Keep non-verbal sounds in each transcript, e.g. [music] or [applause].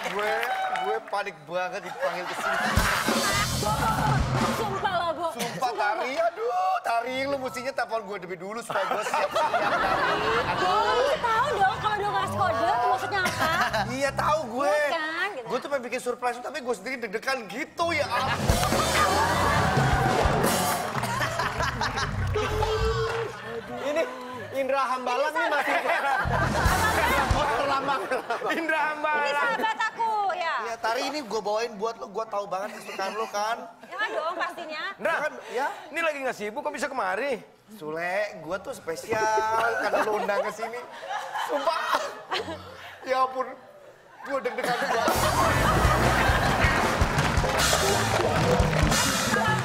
gue gue panik banget dipanggil ke sini. Sumpah lo, Bo. Sumpah Tari, aduh Tari lu mestinya telepon gue lebih dulu supaya gue siap-siap [laughs] Tari. Mesti tahu dong kalau udah ngasih kode maksudnya apa. Iya tahu gue. Iya kan, gitu. Gue tuh pengen bikin surprise tapi gue sendiri deg-degan gitu ya. [laughs] Ini Indra Hambalang nih masih [laughs] terlambang. Indra Ini Hambalang. Iya Tari ini gue bawain buat lo, gue tahu banget kesukaan lo kan. Ya dong pastinya. Indra, Kan, ya. ini lagi nggak sibuk kok bisa kemari? Sule, gue tuh spesial karena lo undang ke sini. Sumpah. Ya ampun, gue deg-degan banget.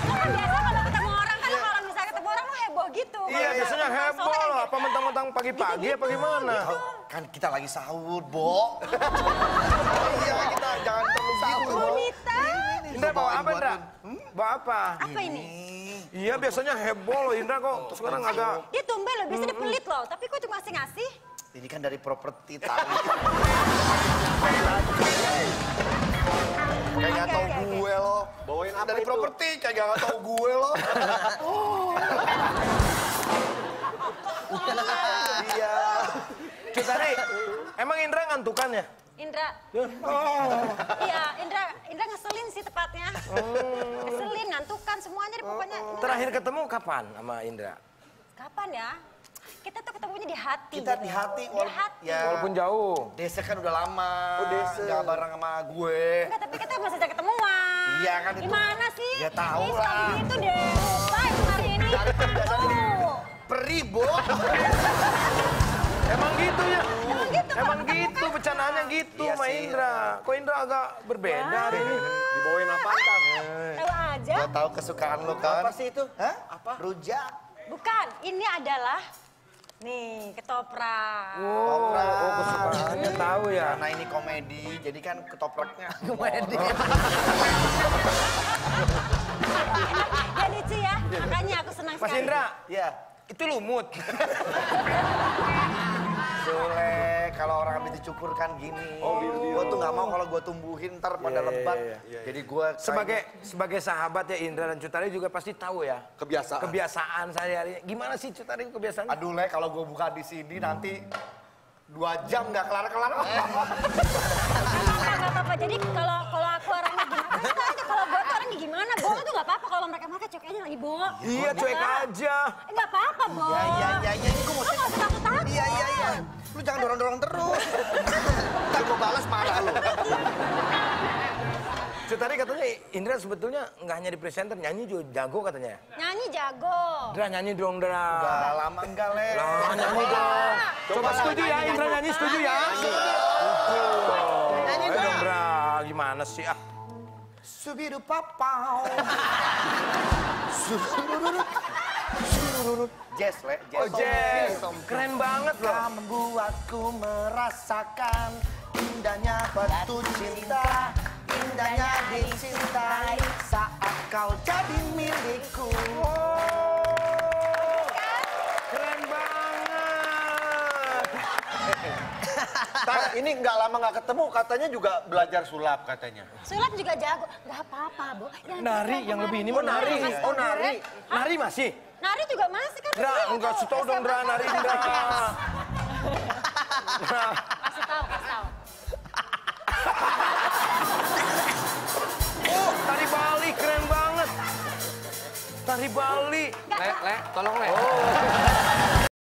Kan biasa kalau ketemu orang kan kalau misalnya ketemu orang lo heboh gitu. Iya, biasanya heboh gitu. Apa mentang-mentang pagi-pagi apa gimana? Kan kita lagi sahur, Bo. iya, [laughs] jangan terlalu gitu, Bo. Bonita. Indra bawa apa, Indra? Hmm? Bawa apa? Apa ini? Iya, biasanya heboh loh Indra kok. Sekarang agak... Dia tumben loh, biasanya dia pelit loh. Tapi kok cuma ngasih-ngasih? Ini kan dari properti Tari. [laughs] Kayak nggak Oke, tahu oke, oke. gue lo. Bawain apa Dari properti kayak nggak tahu gue lo. [laughs] Iya. Cutari, emang Indra ngantukan ya? Indra. Iya, Indra, Indra ngeselin sih tepatnya. Ngeselin, ngantukan semuanya deh pokoknya. Terakhir ketemu kapan sama Indra? Kapan ya? Kita tuh ketemunya di hati. Kita gitu. di hati, Di walaupun- hati. ya. Walaupun jauh. Desa kan udah lama. Oh, Desa. Nggak bareng sama gue. Enggak, tapi kita masih ada ketemuan. Iya kan itu. Gimana sih? Ya tahu Ih, lah. itu deh. Lupa itu hari ini. Tuh. Peri, Bo. [laughs] Emang gitu ya? Emang gitu. Emang gitu, kan? Bercandaannya gitu Iya sih. Indra. Kok Indra agak berbeda hari ini? Dibawain apa ntar? Tahu aja. Gue tahu kesukaan lo kan. Apa sih itu? Hah? Apa? Rujak. Bukan, ini adalah nih ketoprak. Oh, oh kesukaannya tahu ya. Karena ini komedi, jadi kan ketopraknya [laughs] komedi. [laughs] Ya lucu ya. Makanya aku senang Mas sekali. Indra, Ya. itu lumut. [laughs] Sule, kalau habis dicukur kan gini. Oh, gue tuh nggak mau kalau gue tumbuhin ntar pada Iya, iya, lebat. iya, iya. Jadi gue Sebagai sebagai sahabat ya Indra dan Cutari juga pasti tahu ya. Kebiasaan. Kebiasaan sehari-hari. Gimana sih Cutari kebiasaan? aduh le kalau gue buka di sini nanti dua jam nggak kelar kelar. Enggak [laughs] apa-apa. Jadi kalau kalau aku orangnya gimana? Aja kalau gue tuh orangnya gimana? Bo itu nggak apa-apa kalau mereka mereka cuek aja lagi Bo. Iya, cuek aja. Eh, Nggak apa-apa Bo. Iya iya iya iya ini gue Lo nggak usah takut-takut. Iya iya iya. Lu jangan dorong dorong terus. [laughs] Ntar gue balas marah lu. [laughs] Cutari katanya Indra sebetulnya nggak hanya di presenter, nyanyi juga jago katanya. ya? Nyanyi jago. Indra nyanyi dong, Indra. Udah lama enggak le. Lah, nyanyi dong. Coba setuju ya, Indra nyanyi setuju ya. Nyanyi dong, Indra. Gimana sih ah? Subidu papau. Surururut. [laughs] Surururut. Jazz le. Oh, Jess. Keren banget loh. Kau membuatku merasakan indahnya batu cinta, indahnya dicintai saat ini nggak lama nggak ketemu, katanya juga belajar sulap katanya. Sulap juga jago. Nggak apa-apa Bo. Yang Nari yang lebih ini mah nari. Oh nari. Nari masih. Nari juga masih kan? Indra, Iya, enggak tuh, setau dong SMA. nari Indra. Kasih tahu, kasih tahu. [laughs] Oh, tari Bali keren banget. Tari Bali. Nggak, Le, le, tolong le.